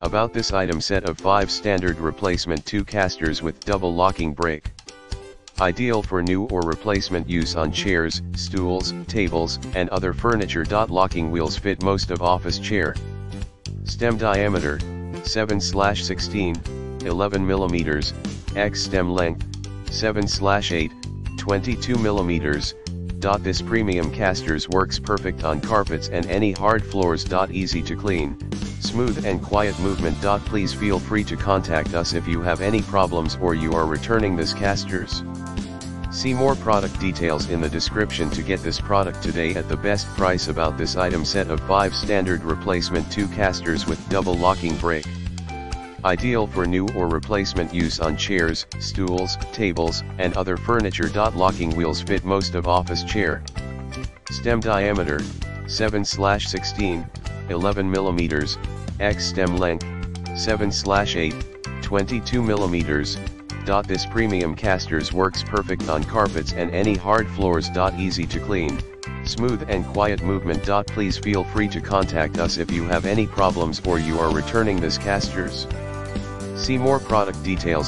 About this item set of 5 standard replacement 2 casters with double locking brake. Ideal for new or replacement use on chairs, stools, tables, and other furniture. Locking wheels fit most of office chair. Stem diameter, 7/16, 11 mm, X stem length, 7/8, 22 mm. This premium casters works perfect on carpets and any hard floors. Easy to clean, smooth and quiet movement. Please feel free to contact us if you have any problems or you are returning this casters. See more product details in the description to get this product today at the best price about this item set of 5 standard replacement 2 casters with double locking brake. Ideal for new or replacement use on chairs, stools, tables, and other furniture. Locking wheels fit most of office chair. Stem diameter, 7/16, 11 mm, X stem length, 7/8, 22 mm. This premium casters works perfect on carpets and any hard floors. Easy to clean, smooth and quiet movement. Please feel free to contact us if you have any problems or you are returning this casters. See more product details